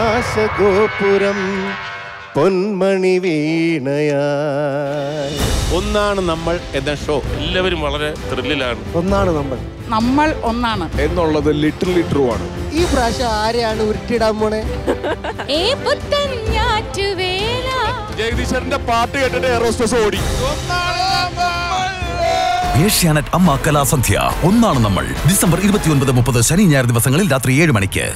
ആകാശഗോപുരം പൊന്മണി വീണയായി. ഒന്നാണ് നമ്മൾ എന്ന ഷോ എല്ലാവരും വളരെ ത്രില്ലിലാണ് ഒന്നാണ് നമ്മൾ. നമ്മൾ ഒന്നാണ്. എന്നുള്ളത് ലിറ്റിൽ ട്രൂ ആണ്. ഈ പ്രാവശ്യം ആരെയാണ് ഉരുട്ടിടാൻ പോണേ? ഏ പുത്തൻ ജഗദീശ്വരന്റെ പാട്ട് കേട്ടിട്ട് എയറോസ്റ്റസ് ഓടി. ഏഷ്യാനെറ്റ് അമ്മ കലാസന്ധ്യ. ഒന്നാണ് നമ്മൾ. ഡിസംബർ ഇരുപത്തിയൊൻപത് മുപ്പത് ശനി ഞായർ ദിവസങ്ങളിൽ രാത്രി ഏഴ് മണിക്ക്.